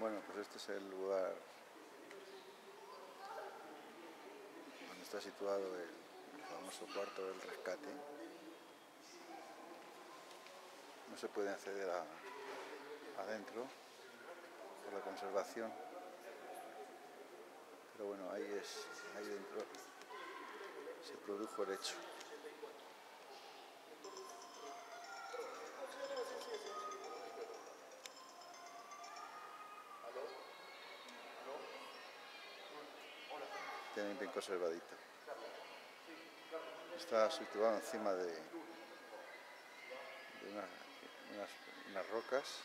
Bueno, pues este es el lugar donde está situado el, famoso cuarto del rescate. No se puede acceder a, adentro por la conservación, pero bueno, ahí es, ahí dentro se produjo el hecho. Tienen bien conservadito. Está situado encima de, de una- unas, unas rocas.